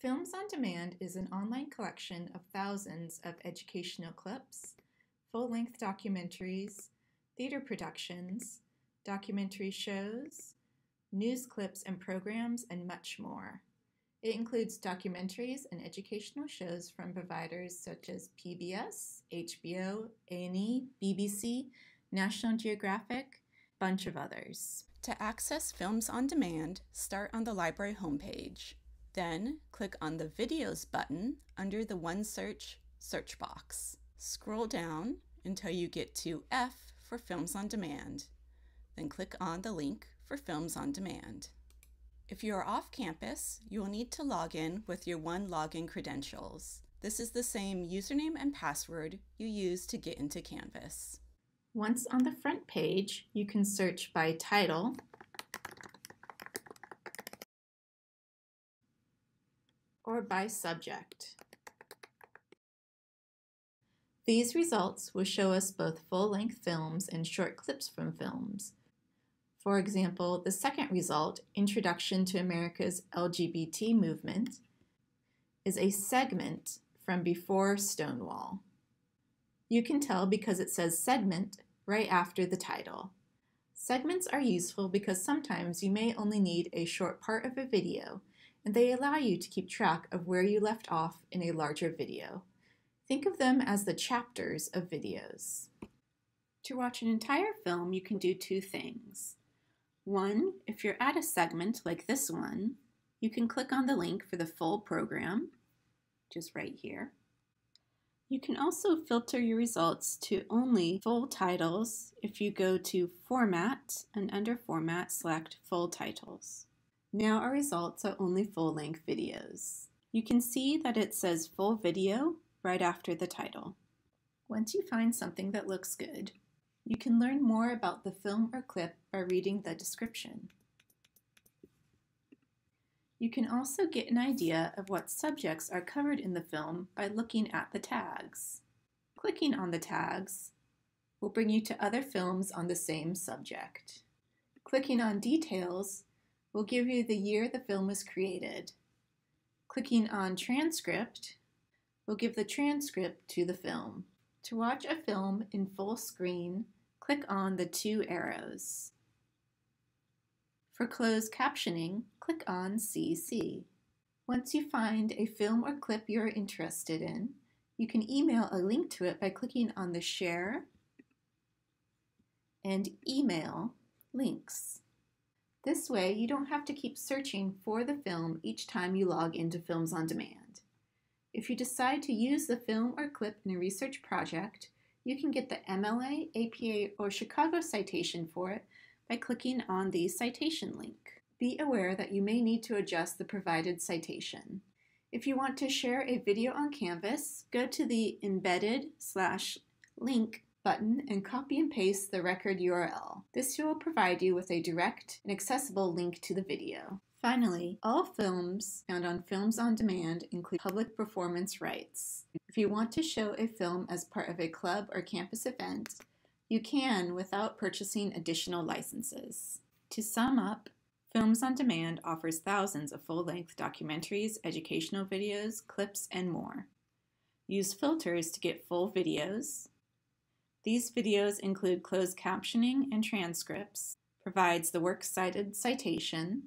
Films on Demand is an online collection of thousands of educational clips, full-length documentaries, theater productions, documentary shows, news clips and programs, and much more. It includes documentaries and educational shows from providers such as PBS, HBO, A&E, BBC, National Geographic, bunch of others. To access Films on Demand, start on the library homepage. Then click on the Videos button under the OneSearch search box. Scroll down until you get to F for Films on Demand. Then click on the link for Films on Demand. If you are off campus, you will need to log in with your One Login credentials. This is the same username and password you use to get into Canvas. Once on the front page, you can search by title or by subject. These results will show us both full-length films and short clips from films. For example, the second result, Introduction to America's LGBT Movement, is a segment from before Stonewall. You can tell because it says segment right after the title. Segments are useful because sometimes you may only need a short part of a video and they allow you to keep track of where you left off in a larger video. Think of them as the chapters of videos. To watch an entire film, you can do two things. One, if you're at a segment like this one, you can click on the link for the full program, just right here. You can also filter your results to only full titles if you go to Format and under Format select Full Titles. Now our results are only full-length videos. You can see that it says full video right after the title. Once you find something that looks good, you can learn more about the film or clip by reading the description. You can also get an idea of what subjects are covered in the film by looking at the tags. Clicking on the tags will bring you to other films on the same subject. Clicking on details will give you the year the film was created. Clicking on Transcript will give the transcript to the film. To watch a film in full screen, click on the two arrows. For closed captioning, click on CC. Once you find a film or clip you're interested in, you can email a link to it by clicking on the Share and Email links. This way, you don't have to keep searching for the film each time you log into Films on Demand. If you decide to use the film or clip in a research project, you can get the MLA, APA, or Chicago citation for it by clicking on the citation link. Be aware that you may need to adjust the provided citation. If you want to share a video on Canvas, go to the embedded slash link button and copy and paste the record URL. This will provide you with a direct and accessible link to the video. Finally, all films found on Films on Demand include public performance rights. If you want to show a film as part of a club or campus event, you can without purchasing additional licenses. To sum up, Films on Demand offers thousands of full-length documentaries, educational videos, clips, and more. Use filters to get full videos, these videos include closed captioning and transcripts, provides the works cited citation,